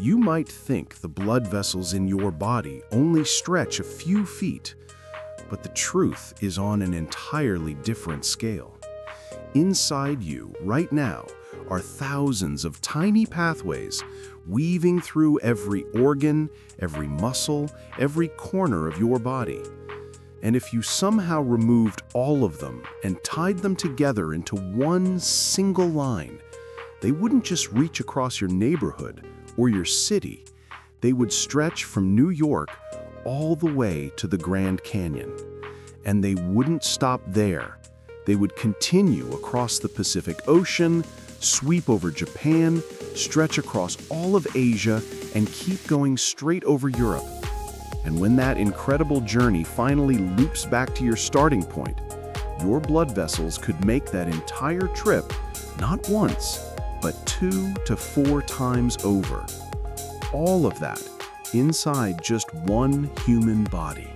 You might think the blood vessels in your body only stretch a few feet, but the truth is on an entirely different scale. Inside you, right now, are thousands of tiny pathways weaving through every organ, every muscle, every corner of your body. And if you somehow removed all of them and tied them together into one single line, they wouldn't just reach across your neighborhood or your city. They would stretch from New York all the way to the Grand Canyon. And they wouldn't stop there. They would continue across the Pacific Ocean, sweep over Japan, stretch across all of Asia, and keep going straight over Europe. And when that incredible journey finally loops back to your starting point, your blood vessels could make that entire trip not once, but two to four times over. All of that inside just one human body.